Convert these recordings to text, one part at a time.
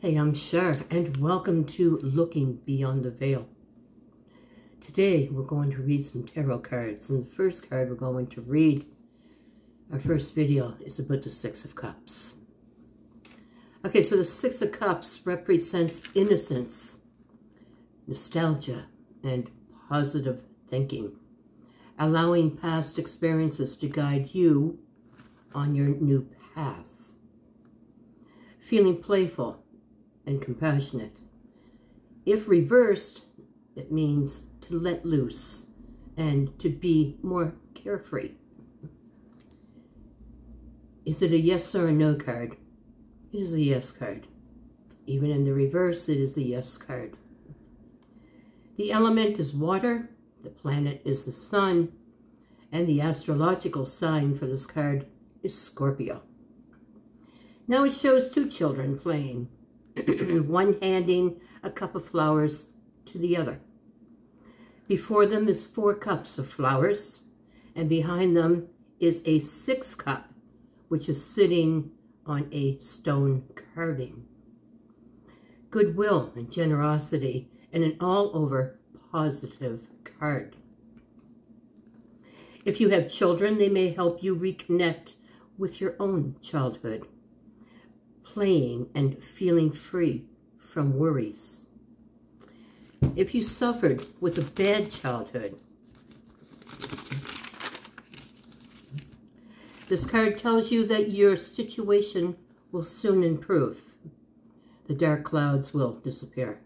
Hey, I'm Char, and welcome to Looking Beyond the Veil. Today, we're going to read some tarot cards, and the first card we're going to read, our first video, is about the Six of Cups. Okay, so the Six of Cups represents innocence, nostalgia, and positive thinking, allowing past experiences to guide you on your new path. Feeling playful and compassionate. If reversed, it means to let loose and to be more carefree. Is it a yes or a no card? It is a yes card. Even in the reverse, it is a yes card. The element is water, the planet is the sun, and the astrological sign for this card is Scorpio. Now it shows two children playing, one handing a cup of flowers to the other. Before them is four cups of flowers, and behind them is a six cup, which is sitting on a stone carving. Goodwill and generosity, and an all-over positive card. If you have children, they may help you reconnect with your own childhood, playing and feeling free from worries. If you suffered with a bad childhood, this card tells you that your situation will soon improve. The dark clouds will disappear.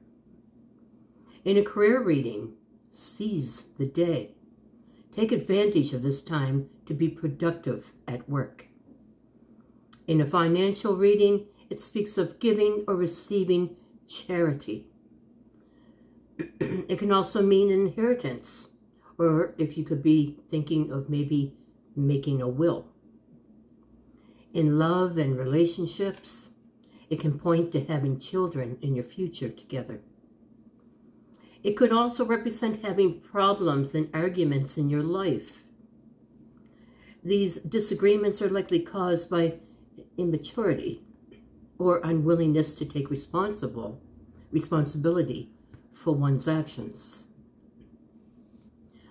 In a career reading, seize the day. Take advantage of this time to be productive at work. In a financial reading, it speaks of giving or receiving charity. it can also mean inheritance, or if you could be thinking of maybe making a will. In love and relationships, it can point to having children in your future together. It could also represent having problems and arguments in your life. These disagreements are likely caused by immaturity or unwillingness to take responsible responsibility for one's actions.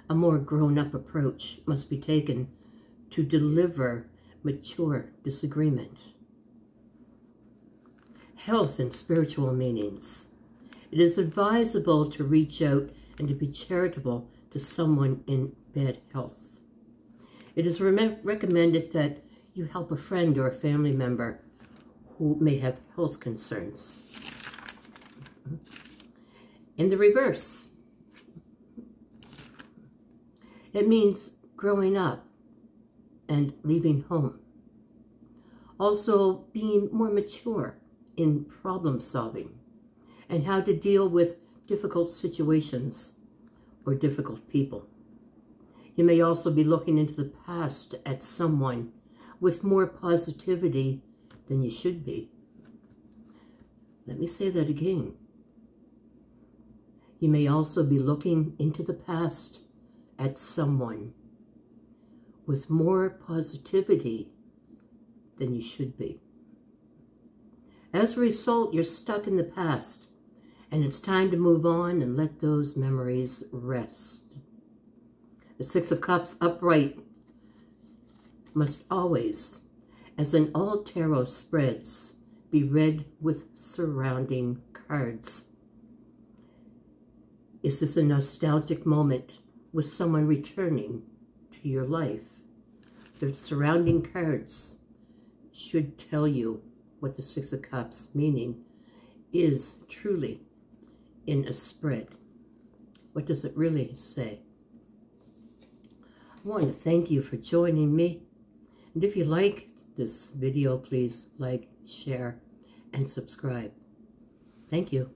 A more grown-up approach must be taken to deliver mature disagreement. Health and spiritual meanings. It is advisable to reach out and to be charitable to someone in bad health. It is re recommended that you help a friend or a family member who may have health concerns. In the reverse, it means growing up and leaving home. Also being more mature in problem solving and how to deal with difficult situations or difficult people. You may also be looking into the past at someone with more positivity than you should be. Let me say that again. You may also be looking into the past at someone with more positivity than you should be. As a result, you're stuck in the past, and it's time to move on and let those memories rest. The Six of Cups upright must always as an all tarot spreads, be read with surrounding cards. Is this a nostalgic moment with someone returning to your life? The surrounding cards should tell you what the Six of Cups meaning is truly in a spread. What does it really say? I want to thank you for joining me. And if you like this video, please like, share, and subscribe. Thank you.